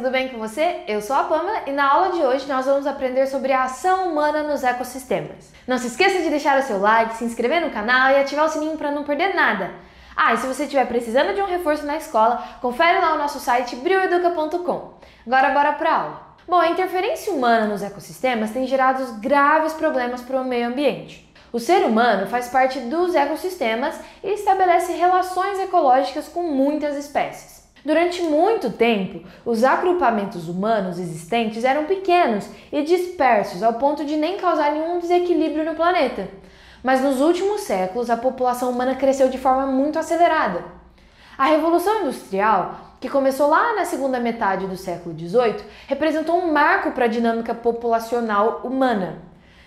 tudo bem com você? Eu sou a Pamela e na aula de hoje nós vamos aprender sobre a ação humana nos ecossistemas. Não se esqueça de deixar o seu like, se inscrever no canal e ativar o sininho para não perder nada. Ah, e se você estiver precisando de um reforço na escola, confere lá o nosso site brioeduca.com. Agora bora para aula. Bom, a interferência humana nos ecossistemas tem gerado graves problemas para o meio ambiente. O ser humano faz parte dos ecossistemas e estabelece relações ecológicas com muitas espécies. Durante muito tempo, os agrupamentos humanos existentes eram pequenos e dispersos ao ponto de nem causar nenhum desequilíbrio no planeta. Mas nos últimos séculos, a população humana cresceu de forma muito acelerada. A Revolução Industrial, que começou lá na segunda metade do século XVIII, representou um marco para a dinâmica populacional humana.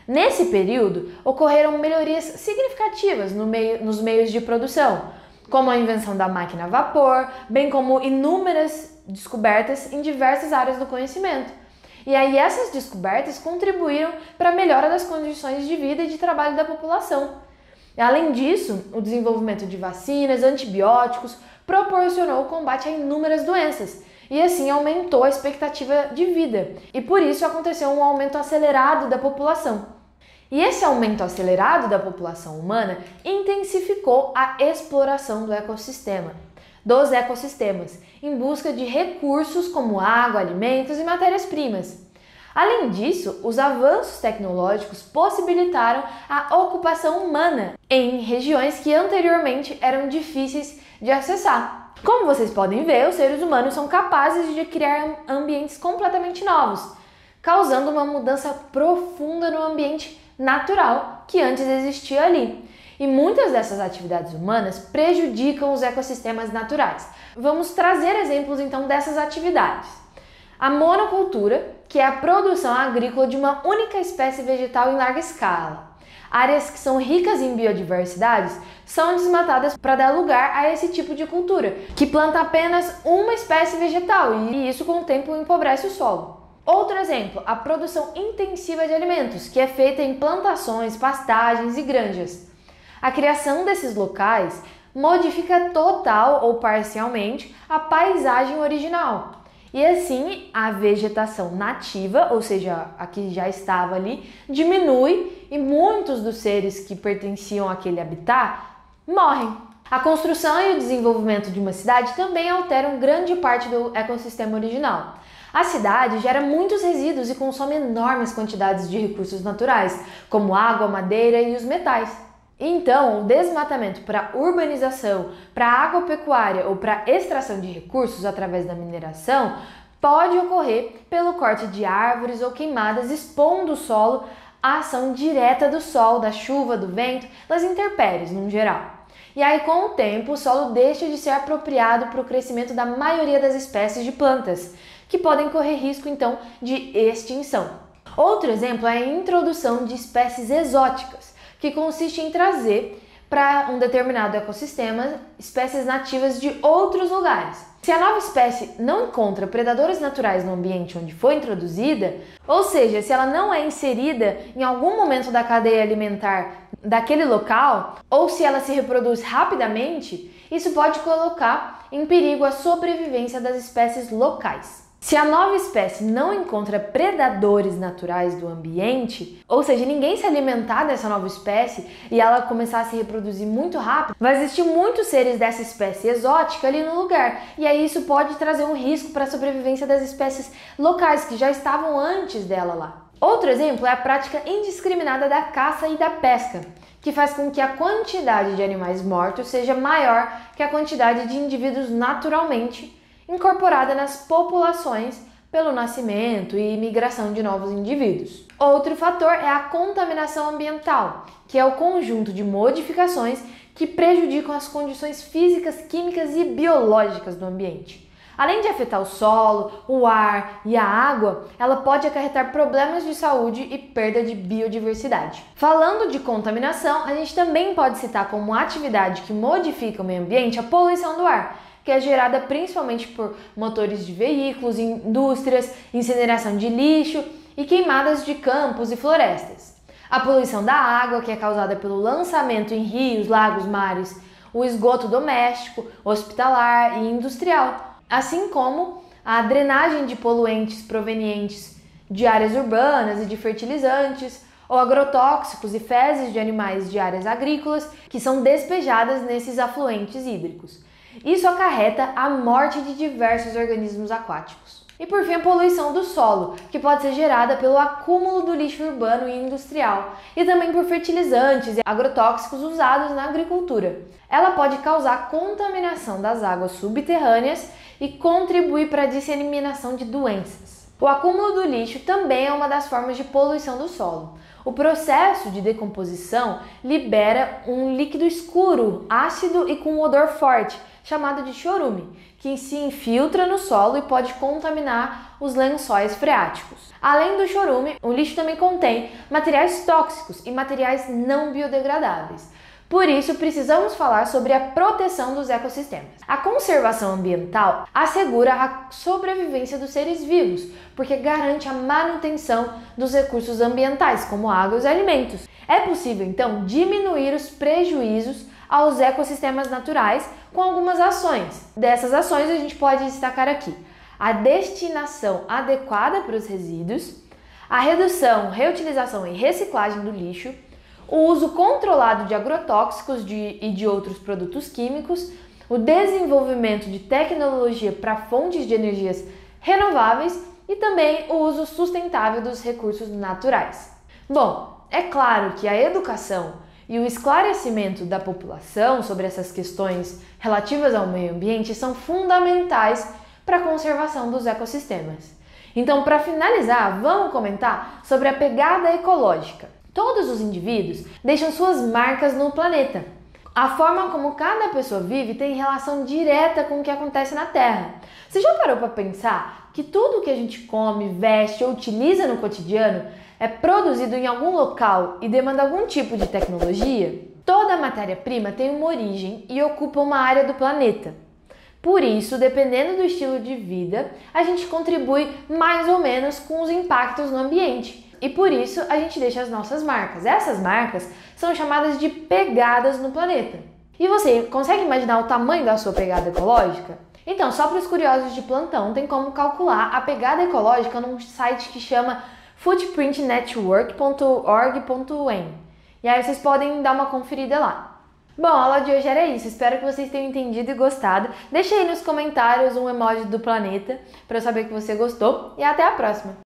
Nesse período, ocorreram melhorias significativas no meio, nos meios de produção, como a invenção da máquina a vapor, bem como inúmeras descobertas em diversas áreas do conhecimento. E aí essas descobertas contribuíram para a melhora das condições de vida e de trabalho da população. Além disso, o desenvolvimento de vacinas, antibióticos proporcionou o combate a inúmeras doenças e assim aumentou a expectativa de vida. E por isso aconteceu um aumento acelerado da população. E esse aumento acelerado da população humana intensificou a exploração do ecossistema, dos ecossistemas, em busca de recursos como água, alimentos e matérias-primas. Além disso, os avanços tecnológicos possibilitaram a ocupação humana em regiões que anteriormente eram difíceis de acessar. Como vocês podem ver, os seres humanos são capazes de criar ambientes completamente novos, causando uma mudança profunda no ambiente natural que antes existia ali. E muitas dessas atividades humanas prejudicam os ecossistemas naturais. Vamos trazer exemplos então dessas atividades. A monocultura, que é a produção agrícola de uma única espécie vegetal em larga escala. Áreas que são ricas em biodiversidades são desmatadas para dar lugar a esse tipo de cultura, que planta apenas uma espécie vegetal e isso com o tempo empobrece o solo. Outro exemplo, a produção intensiva de alimentos, que é feita em plantações, pastagens e granjas. A criação desses locais modifica total ou parcialmente a paisagem original. E assim, a vegetação nativa, ou seja, a que já estava ali, diminui e muitos dos seres que pertenciam àquele habitat morrem. A construção e o desenvolvimento de uma cidade também alteram grande parte do ecossistema original. A cidade gera muitos resíduos e consome enormes quantidades de recursos naturais, como água, madeira e os metais. Então, o desmatamento para urbanização, para agropecuária ou para extração de recursos através da mineração pode ocorrer pelo corte de árvores ou queimadas expondo o solo à ação direta do sol, da chuva, do vento, das intempéries no geral. E aí, com o tempo, o solo deixa de ser apropriado para o crescimento da maioria das espécies de plantas, que podem correr risco então de extinção. Outro exemplo é a introdução de espécies exóticas, que consiste em trazer para um determinado ecossistema espécies nativas de outros lugares. Se a nova espécie não encontra predadores naturais no ambiente onde foi introduzida, ou seja, se ela não é inserida em algum momento da cadeia alimentar daquele local, ou se ela se reproduz rapidamente, isso pode colocar em perigo a sobrevivência das espécies locais. Se a nova espécie não encontra predadores naturais do ambiente, ou seja, ninguém se alimentar dessa nova espécie e ela começar a se reproduzir muito rápido, vai existir muitos seres dessa espécie exótica ali no lugar. E aí isso pode trazer um risco para a sobrevivência das espécies locais que já estavam antes dela lá. Outro exemplo é a prática indiscriminada da caça e da pesca, que faz com que a quantidade de animais mortos seja maior que a quantidade de indivíduos naturalmente incorporada nas populações pelo nascimento e migração de novos indivíduos. Outro fator é a contaminação ambiental, que é o conjunto de modificações que prejudicam as condições físicas, químicas e biológicas do ambiente. Além de afetar o solo, o ar e a água, ela pode acarretar problemas de saúde e perda de biodiversidade. Falando de contaminação, a gente também pode citar como atividade que modifica o meio ambiente a poluição do ar, que é gerada principalmente por motores de veículos, indústrias, incineração de lixo e queimadas de campos e florestas. A poluição da água, que é causada pelo lançamento em rios, lagos, mares, o esgoto doméstico, hospitalar e industrial, assim como a drenagem de poluentes provenientes de áreas urbanas e de fertilizantes, ou agrotóxicos e fezes de animais de áreas agrícolas que são despejadas nesses afluentes hídricos. Isso acarreta a morte de diversos organismos aquáticos. E por fim, a poluição do solo, que pode ser gerada pelo acúmulo do lixo urbano e industrial, e também por fertilizantes e agrotóxicos usados na agricultura. Ela pode causar contaminação das águas subterrâneas e contribuir para a disseminação de doenças. O acúmulo do lixo também é uma das formas de poluição do solo. O processo de decomposição libera um líquido escuro, ácido e com um odor forte, chamado de chorume, que se infiltra no solo e pode contaminar os lençóis freáticos. Além do chorume, o lixo também contém materiais tóxicos e materiais não biodegradáveis. Por isso, precisamos falar sobre a proteção dos ecossistemas. A conservação ambiental assegura a sobrevivência dos seres vivos, porque garante a manutenção dos recursos ambientais, como água e alimentos. É possível, então, diminuir os prejuízos aos ecossistemas naturais com algumas ações. Dessas ações, a gente pode destacar aqui a destinação adequada para os resíduos, a redução, reutilização e reciclagem do lixo o uso controlado de agrotóxicos de, e de outros produtos químicos, o desenvolvimento de tecnologia para fontes de energias renováveis e também o uso sustentável dos recursos naturais. Bom, é claro que a educação e o esclarecimento da população sobre essas questões relativas ao meio ambiente são fundamentais para a conservação dos ecossistemas. Então, para finalizar, vamos comentar sobre a pegada ecológica. Todos os indivíduos deixam suas marcas no planeta. A forma como cada pessoa vive tem relação direta com o que acontece na Terra. Você já parou para pensar que tudo que a gente come, veste ou utiliza no cotidiano é produzido em algum local e demanda algum tipo de tecnologia? Toda matéria-prima tem uma origem e ocupa uma área do planeta. Por isso, dependendo do estilo de vida, a gente contribui mais ou menos com os impactos no ambiente. E por isso a gente deixa as nossas marcas. Essas marcas são chamadas de pegadas no planeta. E você consegue imaginar o tamanho da sua pegada ecológica? Então, só para os curiosos de plantão, tem como calcular a pegada ecológica num site que chama footprintnetwork.org.in. E aí vocês podem dar uma conferida lá. Bom, a aula de hoje era isso. Espero que vocês tenham entendido e gostado. Deixe aí nos comentários um emoji do planeta para eu saber que você gostou e até a próxima.